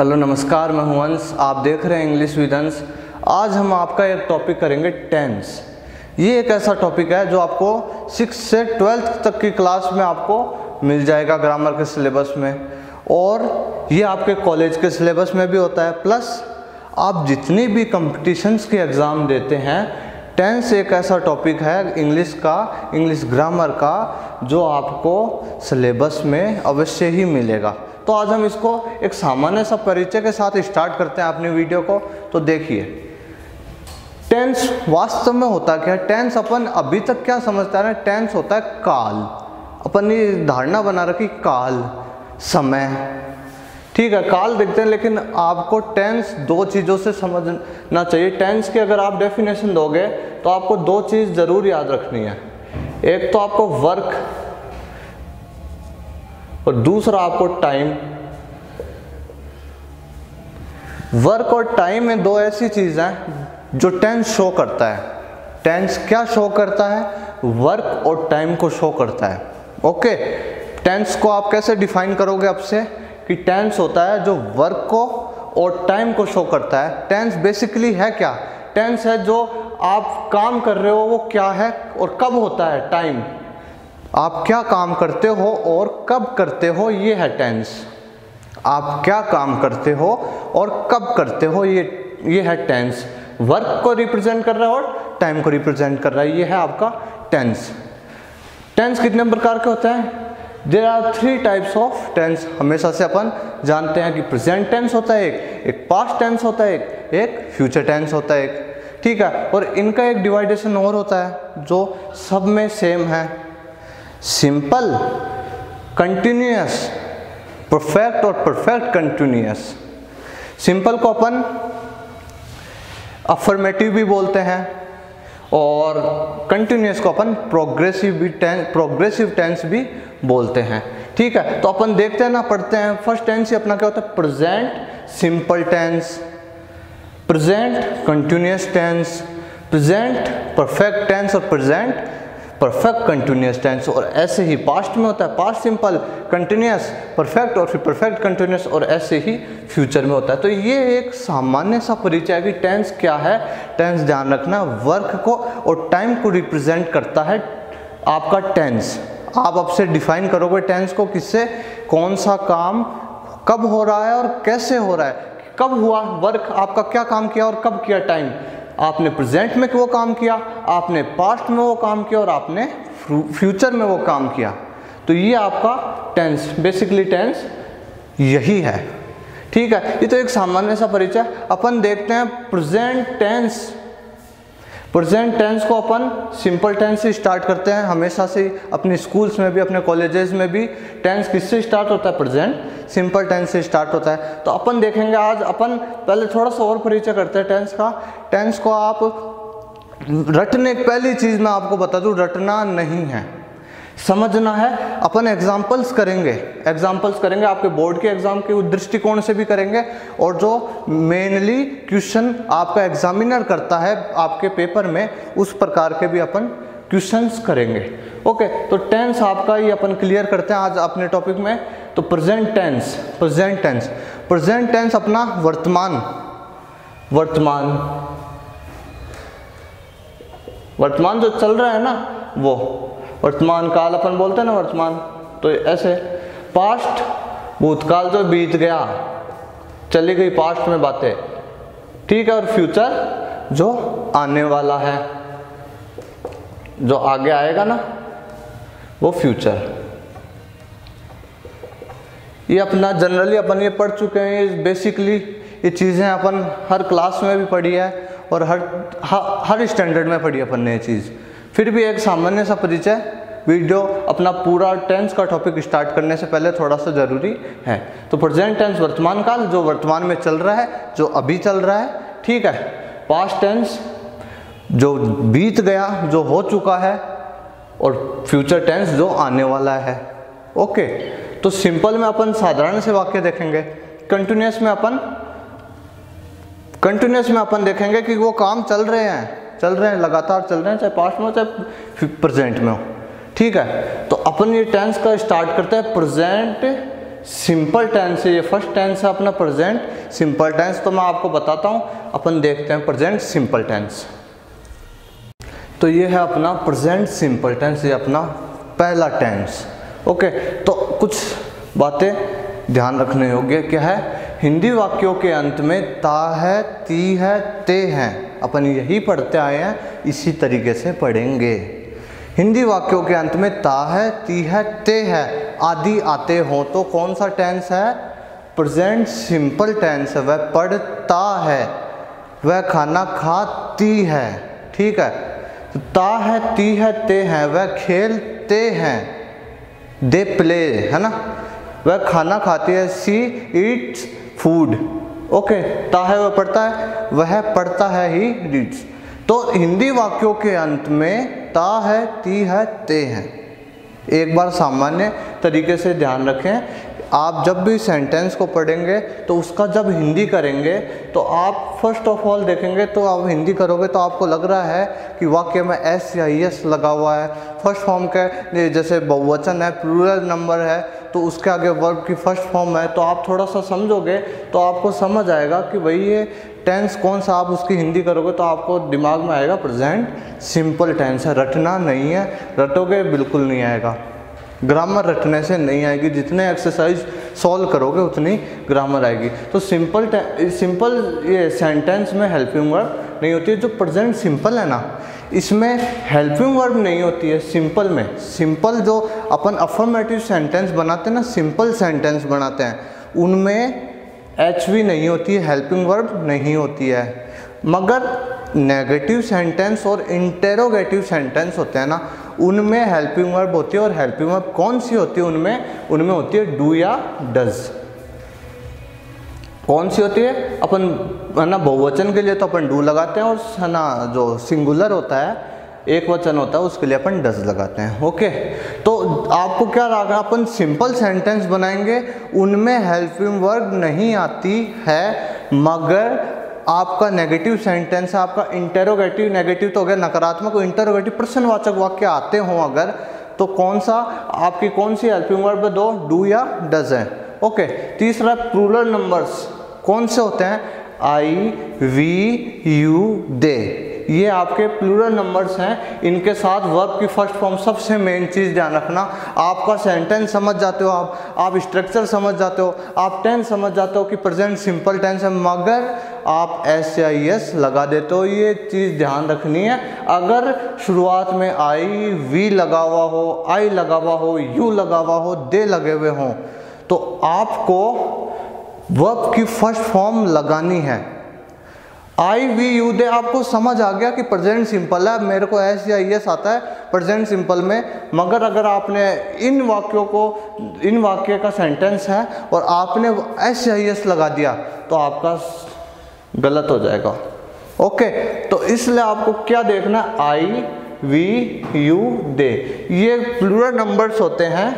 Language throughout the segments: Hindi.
हेलो, नमस्कार, मैं हूँ अंश। आप देख रहे हैं इंग्लिश विद अंश आज हम आपका एक टॉपिक करेंगे टेंस ये एक ऐसा टॉपिक है जो आपको सिक्स से ट्वेल्थ तक की क्लास में आपको मिल जाएगा ग्रामर के सिलेबस में। और ये आपके कॉलेज के सिलेबस में भी होता है। प्लस आप जितनी भी कंपटीशंस के एग्ज़ाम देते हैं टेंस एक ऐसा टॉपिक है इंग्लिश का इंग्लिश ग्रामर का, जो आपको सिलेबस में अवश्य ही मिलेगा। तो आज हम इसको एक सामान्य सा परिचय के साथ स्टार्ट करते हैं अपनी वीडियो को। तो देखिए टेंस वास्तव में होता क्या है? टेंस अपन अभी तक क्या समझता है? टेंस होता है काल। अपन ये धारणा बना रखी काल, समय। ठीक है, काल देखते हैं, लेकिन आपको टेंस दो चीज़ों से समझना चाहिए। टेंस की अगर आप डेफिनेशन दोगे तो आपको दो चीज़ ज़रूर याद रखनी है। एक तो आपको वर्क और दूसरा आपको टाइम वर्क और टाइम में दो ऐसी चीज़ हैं जो टेंस शो करता है। टेंस क्या शो करता है? वर्क और टाइम को शो करता है। ओके टेंस को आप कैसे डिफाइन करोगे अब से? कि टेंस होता है जो वर्क को और टाइम को शो करता है। टेंस बेसिकली है क्या? टेंस है जो आप काम कर रहे हो, वो क्या है और कब होता है? टाइम आप क्या काम करते हो और कब करते हो ये है टेंस आप क्या काम करते हो और कब करते हो ये ये है टेंस वर्क को रिप्रेजेंट कर रहा है और टाइम को रिप्रेजेंट कर रहा है, ये है आपका टेंस टेंस कितने प्रकार के होते हैं? There are three types of tense हमेशा से अपन जानते हैं कि प्रेजेंट टेंस होता है एक एक पास्ट टेंस होता है, एक एक फ्यूचर टेंस होता है एक। ठीक है, और इनका एक डिवाइडेशन और होता है, जो सब में सेम है। सिंपल कंटिन्यूस परफेक्ट और परफेक्ट कंटिन्यूस सिंपल को अपन अफर्मेटिव भी बोलते हैं और कंटिन्यूस को अपन प्रोग्रेसिव भी टेंस प्रोग्रेसिव टेंस भी बोलते हैं। ठीक है तो अपन देखते हैं ना, पढ़ते हैं। फ़र्स्ट टेंस ही अपना क्या होता है? Present simple tense present continuous tense present perfect tense और प्रेजेंट परफेक्ट कंटिन्यूस टेंस और ऐसे ही पास्ट में होता है पास्ट सिंपल कंटिन्यूस परफेक्ट और फिर परफेक्ट कंटिन्यूस और ऐसे ही फ्यूचर में होता है। तो ये एक सामान्य सा परिचय है कि टेंस क्या है। टेंस ध्यान रखना वर्क को और टाइम को रिप्रेजेंट करता है आपका टेंस आप अब से डिफाइन करोगे टेंस को किससे कौन सा काम कब हो रहा है और कैसे हो रहा है। कब हुआ वर्क आपका क्या काम किया और कब किया टाइम आपने प्रेजेंट में वो काम किया, आपने पास्ट में वो काम किया और आपने फ्यूचर में वो काम किया। तो ये आपका टेंस बेसिकली टेंस यही है। ठीक है? ये तो एक सामान्य सा परिचय अपन देखते हैं प्रेजेंट टेंस प्रेजेंट टेंस को अपन सिंपल टेंस से स्टार्ट करते हैं। हमेशा से अपने स्कूल्स में भी, अपने कॉलेजेस में भी टेंस किससे स्टार्ट होता है? प्रेजेंट सिंपल टेंस से स्टार्ट होता है। तो अपन देखेंगे आज अपन पहले थोड़ा सा और परिचय करते हैं टेंस का। टेंस को आप रटने, पहली चीज़ मैं आपको बता दूँ, रटना नहीं है। समझना है, अपन एग्जाम्पल्स करेंगे। एग्जाम्पल्स करेंगे, आपके बोर्ड के एग्ज़ाम के दृष्टिकोण से भी करेंगे और जो मेनली क्वेश्चन आपका एग्जामिनर करता है आपके पेपर में, उस प्रकार के भी अपन क्वेश्चंस करेंगे। ओके तो टेंस आपका ही अपन क्लियर करते हैं आज अपने टॉपिक में। तो present tense present tense present tense अपना वर्तमान वर्तमान वर्तमान जो चल रहा है ना, वो। वर्तमान काल अपन बोलते हैं ना वर्तमान तो ऐसे, पास्ट, भूतकाल जो बीत गया, चली गई पास्ट में बातें, ठीक है, और फ्यूचर जो आने वाला है, जो आगे आएगा ना, वो फ्यूचर। ये अपना, जनरली अपन ये पढ़ चुके हैं, ये बेसिकली ये चीज़ें अपन हर क्लास में भी पढ़ी है, और हर हर स्टैंडर्ड में पढ़ी अपन ने ये चीज़। फिर भी एक सामान्य सा परिचय, वीडियो अपना पूरा टेंस का टॉपिक स्टार्ट करने से पहले थोड़ा सा ज़रूरी है। तो प्रेजेंट टेंस वर्तमान काल, जो वर्तमान में चल रहा है, जो अभी चल रहा है, ठीक है? पास्ट टेंस जो बीत गया, जो हो चुका है, और फ्यूचर टेंस जो आने वाला है। ओके तो सिंपल में अपन साधारण से वाक्य देखेंगे। कंटिन्यूस में अपन कंटिन्यूस में अपन देखेंगे कि वो काम चल रहे हैं। चल रहे हैं, लगातार चल रहे हैं, चाहे पास्ट में हो, चाहे प्रेजेंट में हो। ठीक है? तो अपन ये टेंस का स्टार्ट करते हैं। प्रेजेंट सिंपल टेंस है ये। फ़र्स्ट टेंस है अपना प्रेजेंट सिंपल टेंस तो मैं आपको बताता हूँ। अपन देखते हैं प्रेजेंट सिंपल टेंस तो ये है अपना प्रेजेंट सिंपल टेंस ये अपना पहला टेंस ओके तो कुछ बातें ध्यान रखने योग्य क्या है? हिंदी वाक्यों के अंत में ता है, ती है, ते हैं। अपन यही पढ़ते आए हैं, इसी तरीके से पढ़ेंगे। हिंदी वाक्यों के अंत में ता है, ती है, ते है, आदि आते हो तो कौन सा टेंस है? प्रेजेंट सिंपल टेंस है, वह पढ़ता है, वह खाना खाती है, ठीक है? तो ता है, ती है, ते हैं, वह खेलते हैं दे प्ले है ना? वह खाना खाती है सी ईट्स फ़ूड ओके ता है वह पढ़ता है, वह पढ़ता है ही रीड्स तो हिंदी वाक्यों के अंत में ता है, ती है, ते है. एक बार सामान्य तरीके से ध्यान रखें. आप जब भी सेंटेंस को पढ़ेंगे तो उसका जब हिंदी करेंगे तो आप फ़र्स्ट ऑफ़ ऑल देखेंगे तो आप हिंदी करोगे तो आपको लग रहा है कि वाक्य में एस या एस लगा हुआ है। फ़र्स्ट फॉर्म के जैसे बहुवचन है प्लूरल नंबर है तो उसके आगे वर्ब की फ़र्स्ट फॉर्म है तो आप थोड़ा सा समझोगे तो आपको समझ आएगा कि भाई ये टेंस कौन सा आप उसकी हिंदी करोगे तो आपको दिमाग में आएगा प्रेजेंट सिंपल टेंस है। रटना नहीं है, रटोगे बिल्कुल नहीं आएगा। ग्रामर रटने से नहीं आएगी। जितने एक्सरसाइज सॉल्व करोगे, उतनी ग्रामर आएगी। तो सिंपल सिंपल ये सेंटेंस में हेल्पिंग वर्ब नहीं होती है। जो प्रेजेंट सिंपल है ना, इसमें हेल्पिंग वर्ब नहीं होती है सिंपल में। सिंपल जो अपन अफर्मेटिव सेंटेंस बनाते हैं ना सिंपल सेंटेंस बनाते हैं, उनमें एच वी नहीं होती है हेल्पिंग वर्ब नहीं होती है। मगर नेगेटिव सेंटेंस और इंटेरोगेटिव सेंटेंस होते हैं ना उनमें हेल्पिंग वर्ब होती है और हेल्पिंग वर्ब कौन सी होती है उनमें? उनमें होती है डू या डज कौन सी होती है? अपन, है ना, बहुवचन के लिए तो अपन डू लगाते हैं और, है ना, जो सिंगुलर होता है, एक वचन होता है, उसके लिए अपन डज लगाते हैं ओके तो आपको क्या रहा अपन सिंपल सेंटेंस बनाएँगे, उनमें हेल्पिंग वर्ब नहीं आती है, मगर आपका नेगेटिव सेंटेंस है आपका इंटेरोगेटिव नेगेटिव तो अगर नकारात्मक नकारात्मक इंटेरोगेटिव प्रश्नवाचक वाक्य आते हों अगर तो कौन सा, आपकी कौन सी हेल्पिंग वर्ब दो डू या डज है ओके तीसरा प्रूलर नंबर्स कौन से होते हैं? आई वी यू दे ये आपके प्लूरल नंबर्स हैं। इनके साथ वर्ब की फ़र्स्ट फॉर्म सबसे मेन चीज़ ध्यान रखना। आपका सेंटेंस समझ जाते हो आप। आप स्ट्रक्चर समझ जाते हो। आप टेंस समझ जाते हो कि प्रेजेंट सिंपल टेंस है, मगर आप एस या एस लगा देते हो। ये चीज़ ध्यान रखनी है। अगर शुरुआत में आई वी लगा हुआ हो आई लगा हुआ हो यू लगा हुआ हो, दे लगे हुए हों तो आपको वर्ब की फ़र्स्ट फॉर्म लगानी है। आई वी यू दे, आपको समझ आ गया कि प्रेजेंट सिंपल है। मेरे को एस या एस आता है प्रेजेंट सिंपल में। मगर अगर आपने इन वाक्यों को, इन वाक्य का सेंटेंस है और आपने एस या एस लगा दिया तो आपका गलत हो जाएगा। ओके तो इसलिए आपको क्या देखना आई वी यू दे। ये प्लूरल नंबर्स होते हैं।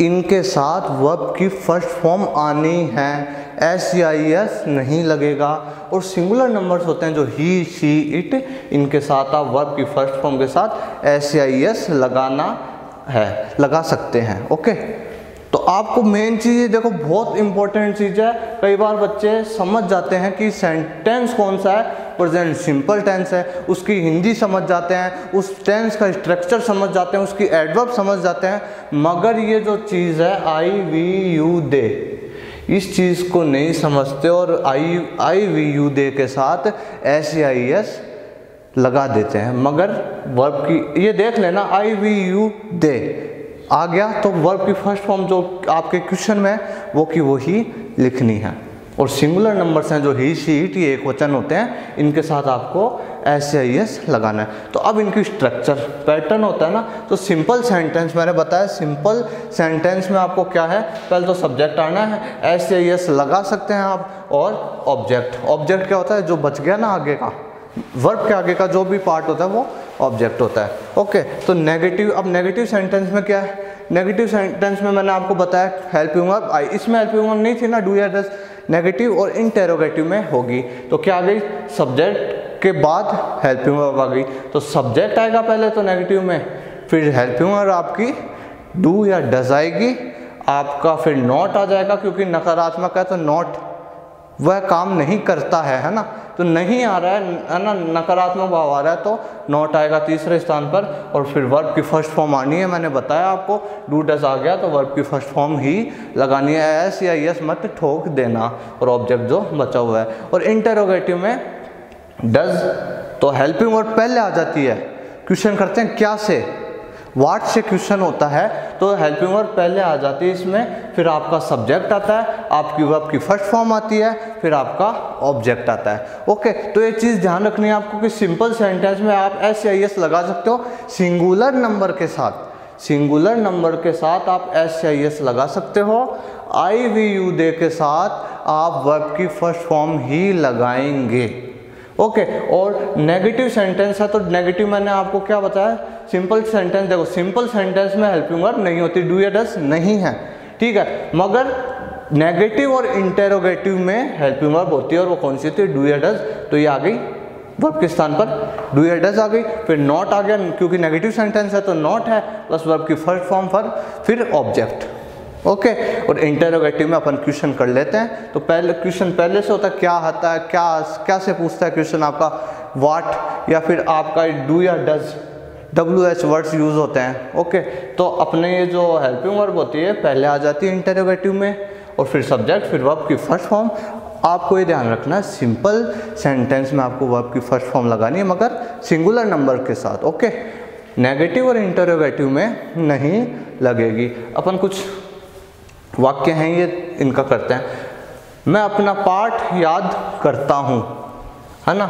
इनके साथ वर्ब की फ़र्स्ट फॉर्म आनी है। एस या एस नहीं लगेगा। और सिंगुलर नंबर्स होते हैं जो ही शी इट इनके साथ आप वर्ब की फ़र्स्ट फॉर्म के साथ एस या एस लगाना है, लगा सकते हैं ओके तो आपको मेन चीज़ ये देखो, बहुत इंपॉर्टेंट चीज़ है। कई बार बच्चे समझ जाते हैं कि सेंटेंस कौन सा है। प्रेजेंट सिंपल टेंस है, उसकी हिंदी समझ जाते हैं, उस टेंस का स्ट्रक्चर समझ जाते हैं, उसकी एडवर्ब समझ जाते हैं, मगर ये जो चीज़ है आई वी यू दे इस चीज़ को नहीं समझते और आई आई वी यू दे के साथ एस आई एस लगा देते हैं, मगर वर्ब की, ये देख लेना आई वी यू दे आ गया तो वर्ब की फ़र्स्ट फॉर्म जो आपके क्वेश्चन में वो की वही लिखनी है। और सिंगुलर नंबर्स हैं जो ही शीट ये एक वचन होते हैं, इनके साथ आपको एस आई एस लगाना है। तो अब इनकी स्ट्रक्चर पैटर्न होता है ना तो सिंपल सेंटेंस मैंने बताया सिंपल सेंटेंस में आपको क्या है? पहले तो सब्जेक्ट आना है एस आई एस लगा सकते हैं आप, और ऑब्जेक्ट ऑब्जेक्ट क्या होता है? जो बच गया ना आगे का। वर्ब के आगे का जो भी पार्ट होता है, वो ऑब्जेक्ट होता है। ओके तो नेगेटिव अब नेगेटिव सेंटेंस में क्या है? नेगेटिव सेंटेंस में मैंने आपको बताया वर्ब आई, इसमें हेल्पिंग वर्ब नहीं थी ना डू या डस नेगेटिव और इंटेरोगेटिव में होगी। तो क्या आ गई? सब्जेक्ट के बाद हेल्पिंग वर्ब आ गई। तो सब्जेक्ट आएगा पहले तो नेगेटिव में, फिर हेल्पिंग वर्ब आपकी डू या डज आएगी। आपका फिर नॉट आ जाएगा, क्योंकि नकारात्मक है तो नॉट वह काम नहीं करता है है ना? तो नहीं आ रहा है ना, नकारात्मक भाव आ रहा है तो नॉट आएगा तीसरे स्थान पर और फिर वर्ब की फ़र्स्ट फॉर्म आनी है। मैंने बताया आपको डू डस आ गया तो वर्ब की फ़र्स्ट फॉर्म ही लगानी है। एस या यस मत ठोक देना और ऑब्जेक्ट जो बचा हुआ है। और इंटेरोगेटिव में डज तो हेल्पिंग वर्ड पहले आ जाती है। क्वेश्चन करते हैं, क्या से? वाट से क्वेश्चन होता है तो हेल्पिंग वर्ब पहले आ जाती है इसमें, फिर आपका सब्जेक्ट आता है, आपकी वर्ब की फ़र्स्ट फॉर्म आती है, फिर आपका ऑब्जेक्ट आता है। ओके तो ये चीज़ ध्यान रखनी है आपको कि सिंपल सेंटेंस में आप एस या एस लगा सकते हो सिंगुलर नंबर के साथ। सिंगुलर नंबर के साथ आप एस या एस लगा सकते हो। आई वी यू दे के साथ आप वर्ब की फ़र्स्ट फॉर्म ही लगाएँगे। ओके, और नेगेटिव सेंटेंस है तो नेगेटिव मैंने आपको क्या बताया? सिंपल सेंटेंस देखो सिंपल सेंटेंस में हेल्पिंग वर्ब नहीं होती डू या डस नहीं है, ठीक है? मगर नेगेटिव और इंटेरोगेटिव में हेल्पिंग वर्ब होती है और वो कौन सी होती है? डू या डस तो ये आ गई वर्ब के स्थान पर। डू या डस आ गई, फिर नॉट आ गया, क्योंकि नेगेटिव सेंटेंस है तो नॉट है प्लस वर्ब की फ़र्स्ट फॉर्म पर, फिर ऑब्जेक्ट ओके और इंटेरोगेटिव में अपन क्वेश्चन कर लेते हैं। तो पहले क्वेश्चन पहले से होता है, क्या आता है, क्या क्या से पूछता है क्वेश्चन आपका? वाट या फिर आपका डू या does W H words use होते हैं। ओके तो अपने ये जो हेल्पिंग वर्ब होती है, पहले आ जाती है इंटेरोगेटिव में, और फिर सब्जेक्ट फिर वर्ब की फ़र्स्ट फॉर्म आपको ये ध्यान रखना है सिंपल सेंटेंस में आपको वर्ब की फ़र्स्ट फॉर्म लगानी है, मगर सिंगुलर नंबर के साथ ओके नेगेटिव और इंटरोगेटिव में नहीं लगेगी। अपन कुछ वाक्य हैं ये, इनका करते हैं। मैं अपना पाठ याद करता हूँ, है ना?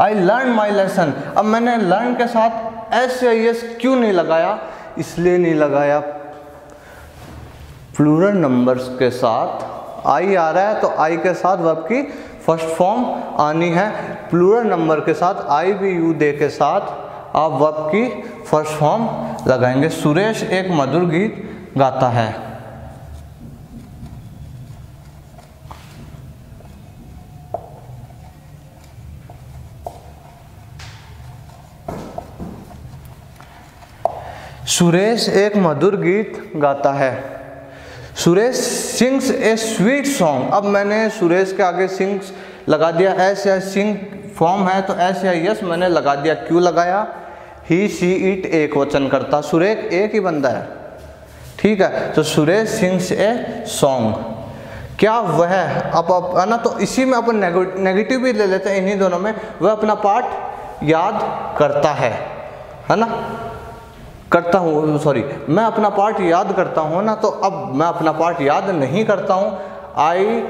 आई लर्न माई लेसन अब मैंने लर्न के साथ एस या एस क्यों नहीं लगाया? इसलिए नहीं लगाया। प्लूरल नंबर्स के साथ आई आ रहा है तो आई के साथ वर्ब की फ़र्स्ट फॉर्म आनी है। प्लूरल नंबर के साथ आई भी यू दे के साथ आप वर्ब की फ़र्स्ट फॉर्म लगाएँगे। सुरेश एक मधुर गीत गाता है। सुरेश एक मधुर गीत गाता है। Suresh sings a sweet song. अब मैंने सुरेश के आगे सिंग्स लगा दिया। एस या सिंग फॉर्म है तो एस या यस मैंने लगा दिया। क्यों लगाया? ही सी इट एक वचन करता सुरेश एक ही बंदा है। ठीक है तो सुरेश सिंग्स ए सॉन्ग। क्या वह अब अब है ना? तो इसी में अपन नेगेटिव भी ले लेते हैं। इन्हीं दोनों में वह अपना पार्ट याद करता है। है ना? करता हूँ सॉरी मैं अपना पार्ट याद करता हूँ ना तो अब मैं अपना पार्ट याद नहीं करता हूँ। I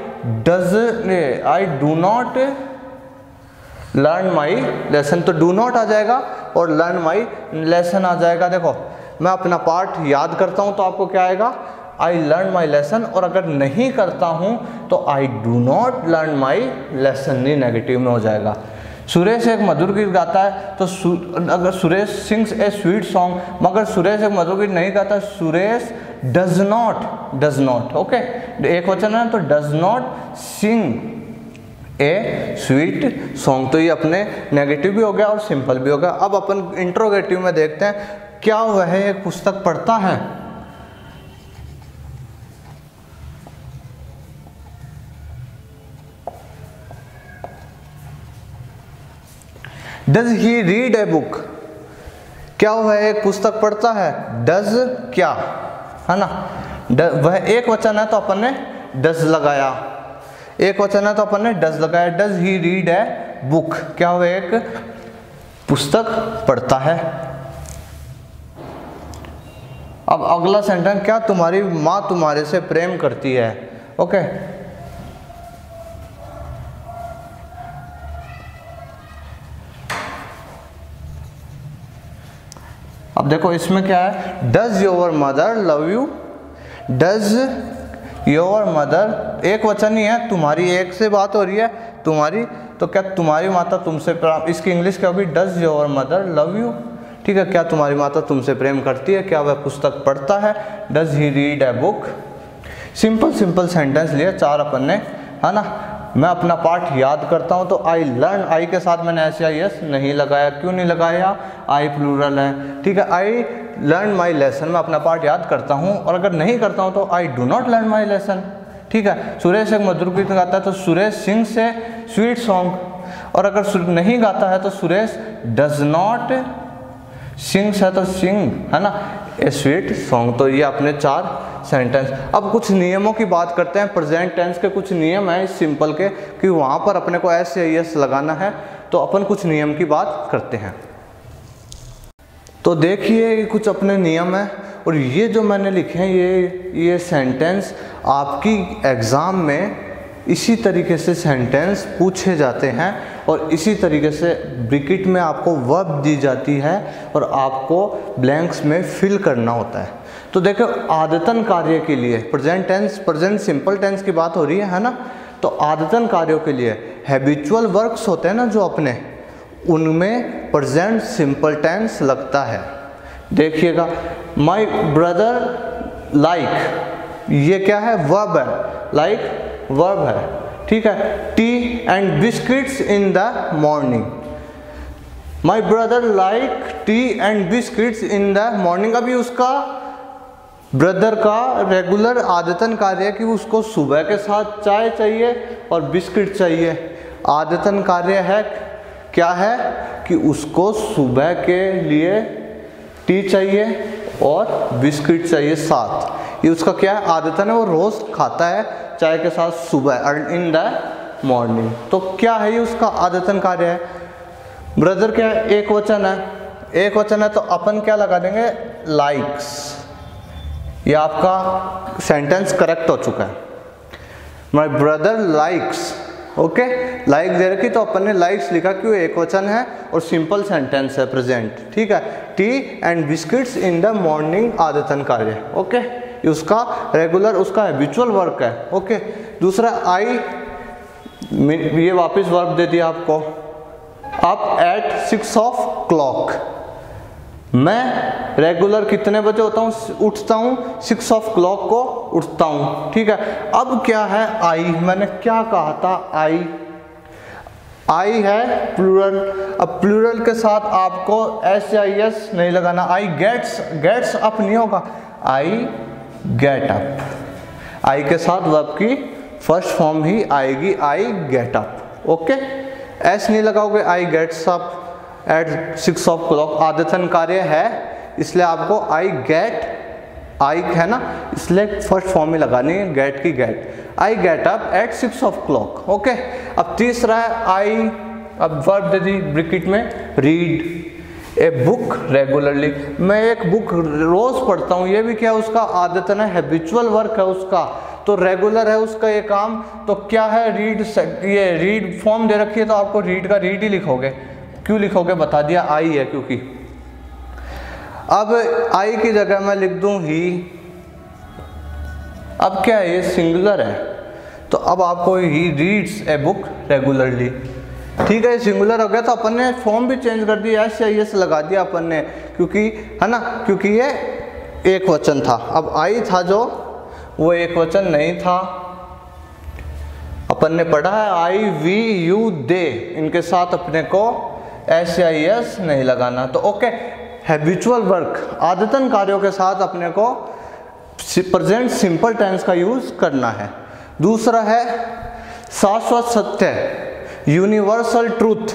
does I do not learn my lesson तो डू नॉट आ जाएगा और लर्न माई लेसन आ जाएगा। देखो, मैं अपना पार्ट याद करता हूँ तो आपको क्या आएगा? आई लर्न माई लेसन और अगर नहीं करता हूँ तो I do not learn my lesson नहीं नेगेटिव में हो जाएगा। सुरेश एक मधुर गीत गाता है तो सु, अगर Suresh sings a sweet song मगर सुरेश एक मधुर गीत नहीं गाता Suresh does not does not okay एक वचन है तो does not sing a sweet song तो ये अपने नेगेटिव भी हो गया और सिंपल भी हो गया। अब अपन इंट्रोगेटिव में देखते हैं क्या वह एक पुस्तक पढ़ता है? Does he read a book क्या वह एक पुस्तक पढ़ता है? डज क्या? है ना? वह एक वचन है तो अपन ने डज लगाया। एक वचन है तो अपन ने डज लगाया। Does he read a book क्या वह एक पुस्तक पढ़ता है? अब अगला सेंटेंस क्या तुम्हारी माँ तुम्हारे से प्रेम करती है? ओके अब देखो इसमें क्या है? Does your mother love you does your mother एक वचन ही है, तुम्हारी एक से बात हो रही है, तुम्हारी तो क्या तुम्हारी माता तुमसे इसकी इंग्लिश क्या होगी? Does your mother love you ठीक है, क्या तुम्हारी माता तुमसे प्रेम करती है? क्या वह पुस्तक पढ़ता है? Does he read a book simple simple sentence लिए चार अपन ने, है ना? मैं अपना पाठ याद करता हूँ तो आई लर्न आई के साथ मैंने एस आई एस नहीं लगाया। क्यों नहीं लगाया? आई प्लूरल है। ठीक है आई लर्न माई लेसन मैं अपना पार्ट याद करता हूँ, और अगर नहीं करता हूँ तो I do not learn my lesson ठीक है, सुरेश एक मधुर गीत गाता है तो सुरेश सिंह से स्वीट सॉन्ग और अगर नहीं गाता है तो सुरेश डज नॉट सिंग्स है तो सिंग है ना? ए स्वीट सॉन्ग तो ये अपने चार सेंटेंस अब कुछ नियमों की बात करते हैं। प्रेजेंट टेंस के कुछ नियम हैं इस सिंपल के कि वहाँ पर अपने को एस या एस लगाना है। तो अपन कुछ नियम की बात करते हैं। तो देखिए कुछ अपने नियम हैं और ये जो मैंने लिखे हैं, ये ये सेंटेंस आपकी एग्ज़ाम में इसी तरीके से सेंटेंस पूछे जाते हैं। और इसी तरीके से ब्रिकेट में आपको वर्ब दी जाती है और आपको ब्लैंक्स में फिल करना होता है। तो देखो आदतन कार्य के लिए present tense present simple tense की बात हो रही है है ना? तो आदतन कार्यों के लिए हैबिचुअल वर्क्स होते हैं ना जो अपने उनमें प्रेजेंट सिंपल टेंस लगता है। देखिएगा माई ब्रदर लाइक ये क्या है? वर्ब है। लाइक like, वर्ब है। ठीक है? Tea and biscuits in the morning my brother like tea and biscuits in the morning अभी उसका ब्रदर का रेगुलर आदतन कार्य है कि उसको सुबह के साथ चाय चाहिए और बिस्किट चाहिए। आदतन कार्य है क्या है? कि उसको सुबह के लिए टी चाहिए और बिस्किट चाहिए साथ। ये उसका क्या है? आदतन है, वो रोज़ खाता है, चाय के साथ सुबह इन द मॉर्निंग तो क्या है ये उसका आदतन कार्य है? ब्रदर क्या है? एक वचन है। एक वचन है तो अपन क्या लगा देंगे? लाइक्स ये आपका सेंटेंस करेक्ट हो चुका है। My brother likes okay like दे रखी तो अपन ने लाइक्स लिखा क्यों एक वचन है और सिंपल सेंटेंस है प्रेजेंट ठीक है? Tea and biscuits in the morning आदतन कार्य ओके उसका रेगुलर उसका हैबिचुअल वर्क है ओके दूसरा आई ये वापस वर्क दे दिया आपको। अब एट सिक्स ऑफ़ क्लॉक मैं रेगुलर कितने बजे होता हूँ? उठता हूँ सिक्स ऑफ़ क्लॉक को उठता हूँ, ठीक है? अब क्या है आई मैंने क्या कहा था आई आई है प्लूरल अब प्लूरल के साथ आपको एस या एस नहीं लगाना। आई गेट्स गेट्स अप नहीं होगा। आई गेट अप आई के साथ वर्ब की फ़र्स्ट फॉर्म ही आएगी I get up okay S नहीं लगाओगे I gets up at six of clock आदतन कार्य है, इसलिए आपको आई गेट आई है ना? इसलिए फ़र्स्ट फॉर्म ही लगानी है गेट की get I get up at six of clock okay अब तीसरा है आई अब वर्ब दे दी ब्रिकेट में रीड ए बुक रेगुलरली मैं एक बुक रोज पढ़ता हूँ, ये भी क्या उसका आदतन है हैबिचुअल वर्क है उसका। तो रेगुलर है उसका ये काम तो क्या है रीड ये रीड फॉर्म दे रखी है तो आपको रीड का रीड ही लिखोगे। क्यों लिखोगे? बता दिया, आई है क्योंकि। अब आई की जगह मैं लिख दूँ ही। अब क्या है ये सिंगुलर है? तो अब आपको he reads a book regularly ठीक है सिंगुलर हो गया तो अपन ने फॉर्म भी चेंज कर दिया एस या एस लगा दिया अपन ने, क्योंकि, है ना, क्योंकि ये एक वचन था। अब आई था जो, वो एक वचन नहीं था। अपन ने पढ़ा है आई वी यू दे इनके साथ अपने को एस या एस नहीं लगाना। तो ओके हैबिचुअल वर्क आदतन कार्यों के साथ अपने को प्रेजेंट सिंपल टेंस का यूज़ करना है। दूसरा है, शाश्वत सत्य। Universal truth.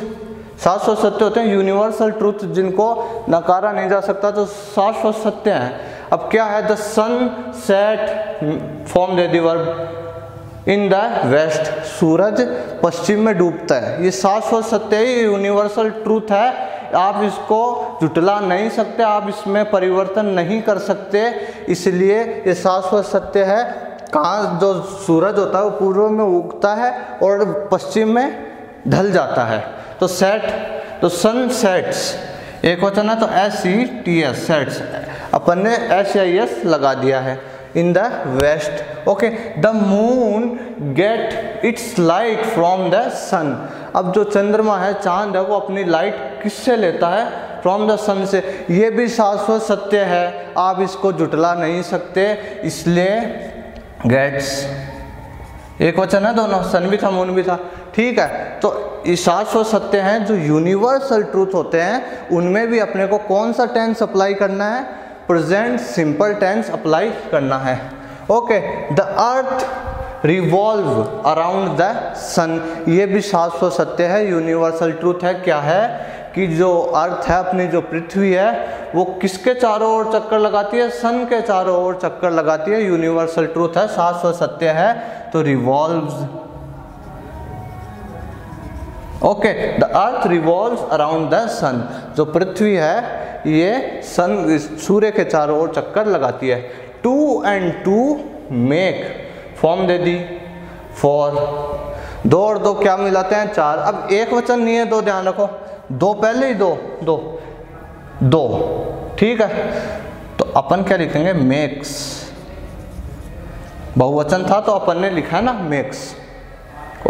शाश्वत सत्य होते हैं, यूनिवर्सल ट्रूथ जिनको नकारा नहीं जा सकता तो शाश्वत सत्य है। अब क्या है? द सन सेट फॉर्म दे दी वर्ब इन द वेस्ट सूरज पश्चिम में डूबता है। ये शाश्वत सत्य ही यूनिवर्सल ट्रूथ है। आप इसको जुटला नहीं सकते, आप इसमें परिवर्तन नहीं कर सकते। इसलिए ये शाश्वत सत्य है। कहाँ जो सूरज होता है, वो पूर्व में उगता है और पश्चिम में ढल जाता है। तो सेट तो सन सेट्स एक वचन है तो S C T S sets अपन ने एस आई एस लगा दिया है। In the west okay the moon get its light from the sun अब जो चंद्रमा है, चाँद है, वो अपनी लाइट किससे लेता है? फ्रॉम द सन से। ये भी शाश्वत सत्य है। आप इसको जुटला नहीं सकते। इसलिए गेट्स एक वचन है दोनों, सन भी था, मून भी था। ठीक है तो सात सत्य हैं जो यूनिवर्सल ट्रूथ होते हैं, उनमें भी अपने को कौन सा टेंस अप्लाई करना है? प्रेजेंट सिंपल टेंस अप्लाई करना है। Okay the earth revolve around the sun ये भी सात सत्य है यूनिवर्सल ट्रूथ है, क्या है? कि जो अर्थ है, अपनी जो पृथ्वी है, वो किसके चारों ओर चक्कर लगाती है? सन के चारों ओर चक्कर लगाती है। यूनिवर्सल ट्रूथ है सौ सत्य है तो revolve okay the earth revolve around the sun जो पृथ्वी है, ये सन सूर्य के चारों ओर चक्कर लगाती है। Two and two make form दे दी। फॉर दो और दो क्या मिलाते हैं? चार। अब एक वचन नहीं है, दो ध्यान रखो। दो, पहले ही दो दो दो, ठीक है? तो अपन क्या लिखेंगे? मेक्स बहुवचन था तो अपन ने लिखा है ना makes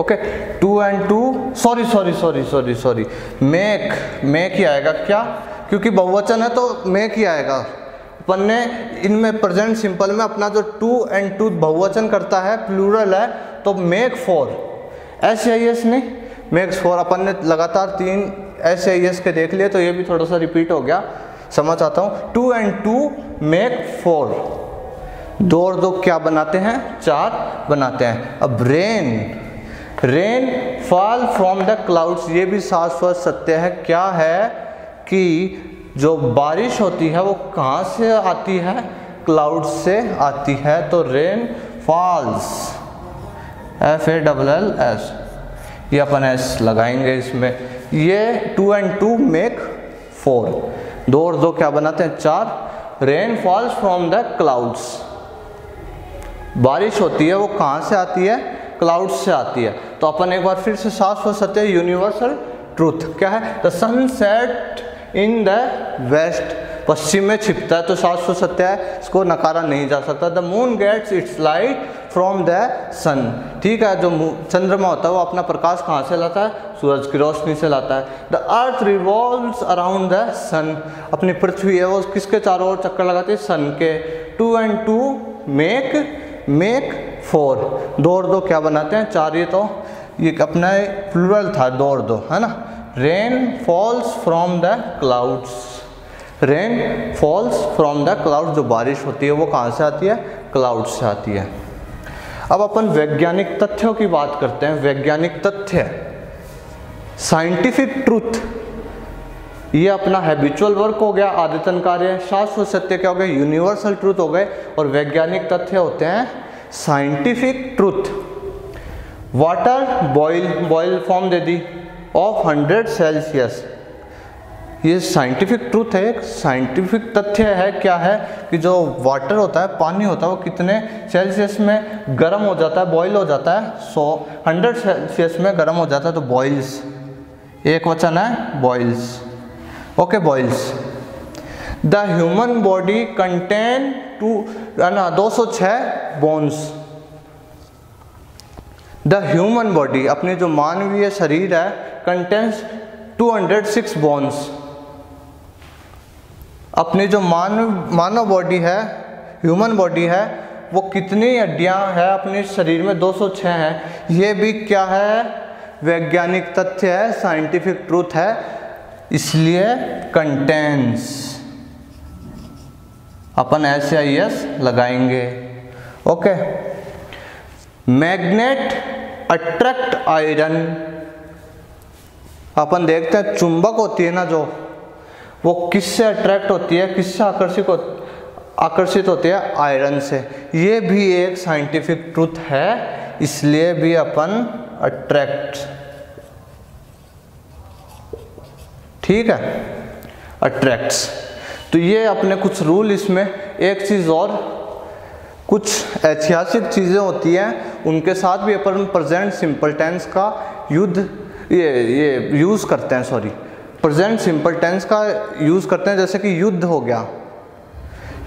okay two and two sorry sorry sorry sorry sorry make make ही आएगा क्या? क्योंकि बहुवचन है तो मेक ही आएगा। अपन ने इनमें प्रेजेंट सिंपल में अपना जो टू एंड टू बहुवचन करता है प्लूरल है तो make four S I S नहीं मेक्स फोर अपन ने लगातार तीन एस आई एस के देख लिए तो ये भी थोड़ा सा रिपीट हो गया। समझ आता हूँ। Two and two make four दो और दो क्या बनाते हैं? चार बनाते हैं। अब rain rain fall from the clouds ये भी साफ़ सत्य है। क्या है कि जो बारिश होती है, वो कहाँ से आती है? क्लाउड से आती है। तो rain falls F A double L S ये अपन एस लगाएँगे इसमें। ये two and two make four दो और दो क्या बनाते हैं? चार. Rain falls from the clouds बारिश होती है, वो कहाँ से आती है? क्लाउड्स से आती है। तो अपन एक बार फिर से साफ़ हो सकते हैं यूनिवर्सल ट्रूथ क्या है? The sun set in the west पश्चिम में छिपता है तो सात सौ सत्य इसको नकारा नहीं जा सकता। The moon gets its light from the sun ठीक है, जो चंद्रमा होता है, वो अपना प्रकाश कहाँ से लाता है? सूरज की रोशनी से लाता है। The earth revolve around the sun अपनी पृथ्वी है, वो किसके चारों ओर चक्कर लगाती है? सन के। Two and two make make four दो और दो क्या बनाते हैं? चार, ये तो ये अपना प्लूरल था, दो और दो, है ना? Rain falls from the clouds rain falls from the cloud जो बारिश होती है, वो कहाँ से आती है? क्लाउड से आती है। अब अपन वैज्ञानिक तथ्यों की बात करते हैं। वैज्ञानिक तथ्य साइंटिफिक ट्रूथ ये अपना हैबिचुअल वर्क हो गया, आदितन कार्य शास्त्र सत्य क्या हो गया? यूनिवर्सल ट्रूथ हो गए। और वैज्ञानिक तथ्य होते हैं scientific truth water boil boil form दे दी। ऑफ़ 100 सेल्सियस ये साइंटिफिक ट्रूथ है साइंटिफिक तथ्य है, क्या है कि जो वाटर होता है, पानी होता है, वो कितने सेल्सियस में गर्म हो जाता है बॉयल हो जाता है, सौ हंड्रेड सेल्सियस में गर्म हो जाता है तो बॉइल्स एक वचन है boils okay boils the human body contain to ना 206 बोन्स द ह्यूमन बॉडी अपने जो मानवीय शरीर है कंटेंस 206 बोन्स अपनी जो मानव मानव बॉडी है ह्यूमन बॉडी है, वो कितनी हड्डियाँ है, अपने शरीर में 206 हैं, ये भी क्या है? वैज्ञानिक तथ्य है साइंटिफिक ट्रूथ है, इसलिए कंटेंस अपन ऐसे आई एस लगाएँगे। ओके मैग्नेट अट्रैक्ट आयरन अपन देखते हैं, चुंबक होती है ना जो वो किससे अट्रैक्ट होती है, किससे आकर्षित हो, आकर्षित होती है? आयरन से। ये भी एक साइंटिफिक ट्रूथ है, इसलिए भी अपन अट्रैक्ट ठीक है? अट्रैक्ट्स तो ये अपने कुछ रूल इसमें। एक चीज़ और, कुछ ऐतिहासिक चीज़ें होती हैं, उनके साथ भी अपन प्रेजेंट सिंपल टेंस का युद्ध, ये ये यूज़ करते हैं सॉरी प्रेजेंट सिंपल टेंस का यूज़ करते हैं, जैसे कि युद्ध हो गया।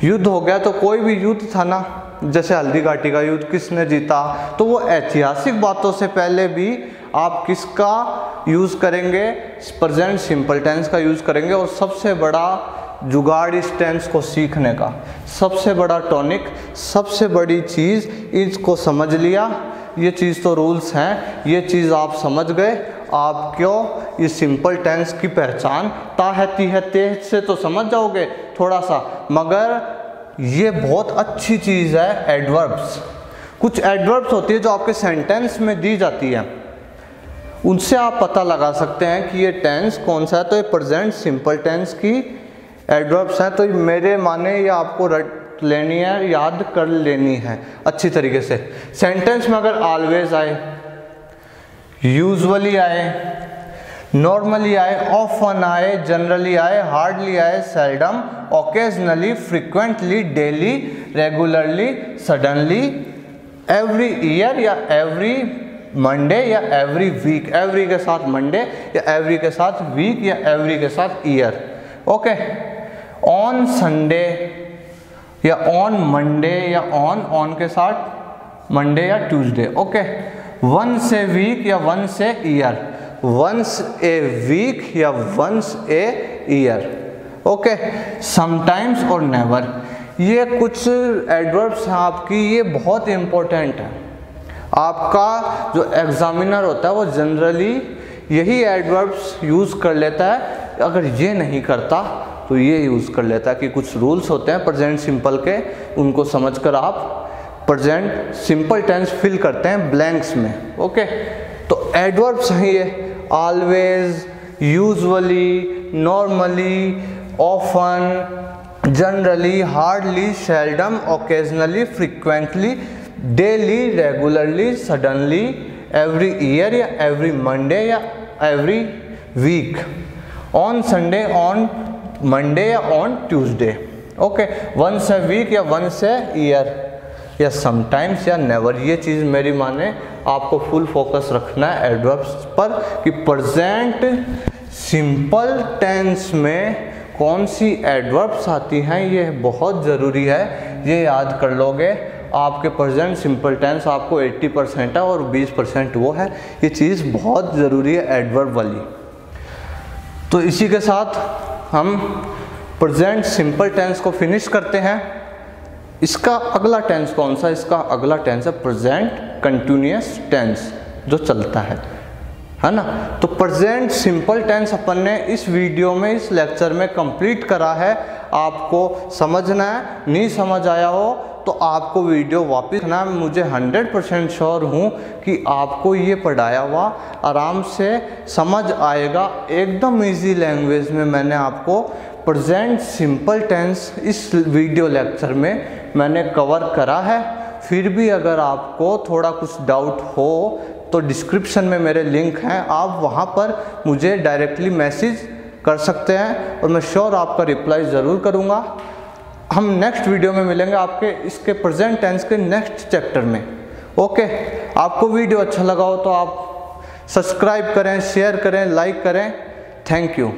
युद्ध हो गया तो कोई भी युद्ध था ना, जैसे हल्दी घाटी का युद्ध, किसने जीता तो वो ऐतिहासिक बातों से पहले भी आप किसका यूज़ करेंगे? प्रेजेंट सिंपल टेंस का यूज़ करेंगे और सबसे बड़ा जुगाड़ इस टेंस को सीखने का। सबसे बड़ा टॉनिक सबसे बड़ी चीज़, इसको समझ लिया। ये चीज़ तो रूल्स हैं, ये चीज़ आप समझ गए। आप क्यों ये सिंपल टेंस की पहचान ता है? ती है तेज से तो समझ जाओगे थोड़ा सा। मगर ये बहुत अच्छी चीज़ है एडवर्ब्स कुछ एडवर्ब्स होती है जो आपके सेंटेंस में दी जाती है। उनसे आप पता लगा सकते हैं कि ये टेंस कौन सा है। तो ये प्रेजेंट सिंपल टेंस की एडवर्ब्स हैं। तो मेरे माने ये आपको रट लेनी है, याद कर लेनी है अच्छी तरीके से। सेंटेंस में अगर ऑलवेज आए यूजुअली आए नॉर्मली आए ऑफन आए जनरली आए हार्डली आए seldom occasionally frequently daily regularly suddenly every year या एवरी मंडे या एवरी वीक एवरी के साथ मंडे या एवरी के साथ वीक या एवरी के साथ ईयर ओके ऑन संडे या ऑन मंडे या ऑन ऑन के साथ मंडे या Tuesday okay once a week या once a year once a week या once a year okay sometimes और नेवर ये कुछ एडवर्ब्स हैं आपकी, ये बहुत इंपॉर्टेंट है। आपका जो एग्जामिनर होता है, वो जनरली यही एडवर्ब्स यूज़ कर लेता है। अगर ये नहीं करता तो ये यूज़ कर लेता है कि कुछ रूल्स होते हैं प्रेजेंट सिंपल के, उनको समझकर आप प्रेजेंट सिंपल टेंस फिल करते हैं ब्लैंक्स में ओके तो एडवर्ब्स हैं ये always usually normally often generally hardly seldom occasionally frequently daily regularly suddenly every year या एवरी मंडे या every week on Sunday on Monday या on Tuesday okay once a week या वंस ए ईयर या समटाइम्स या नेवर ये चीज़ मेरी माने आपको फुल फोकस रखना है एडवर्ब्स पर कि प्रेजेंट सिंपल टेंस में कौन सी एडवर्ब्स आती हैं, ये बहुत ज़रूरी है। ये याद कर लोगे, आपके प्रेजेंट सिंपल टेंस आपको 80 परसेंट है और 20 परसेंट वो है। ये चीज़ बहुत ज़रूरी है एडवर्ब वाली। तो इसी के साथ हम प्रेजेंट सिंपल टेंस को फिनिश करते हैं। इसका अगला टेंस कौन सा? इसका अगला टेंस है प्रेजेंट कंटिन्यूस टेंस जो चलता है। है ना? तो प्रेजेंट सिंपल टेंस अपन ने इस वीडियो में, इस लेक्चर में कंप्लीट करा है। आपको समझना है, नहीं समझ आया हो तो आपको वीडियो वापस ना मुझे 100 परसेंट श्योर हूँ कि आपको ये पढ़ाया हुआ आराम से समझ आएगा। एकदम इजी लैंग्वेज में मैंने आपको प्रेजेंट सिंपल टेंस इस वीडियो लेक्चर में मैंने कवर करा है, फिर भी अगर आपको थोड़ा कुछ डाउट हो तो डिस्क्रिप्शन में मेरे लिंक हैं। आप वहाँ पर मुझे डायरेक्टली मैसेज कर सकते हैं और मैं श्योर आपका रिप्लाई ज़रूर करूँगा। हम नेक्स्ट वीडियो में मिलेंगे आपके, इसके प्रेजेंट टेंस के नेक्स्ट चैप्टर में। ओके आपको वीडियो अच्छा लगा हो तो आप सब्सक्राइब करें शेयर करें लाइक करें। Thank you